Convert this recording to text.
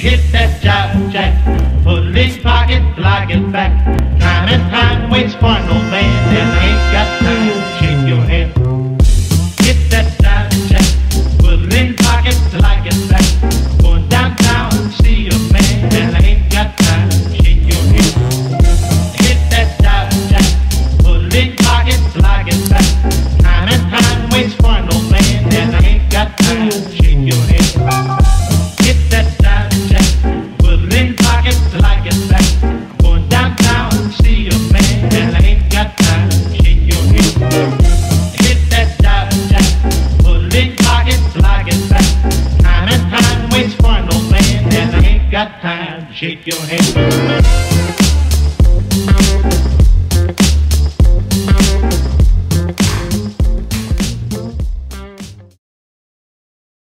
Hit that jive jack, put it in pocket, block it back. Time and time waits for no man. got time, shake your head.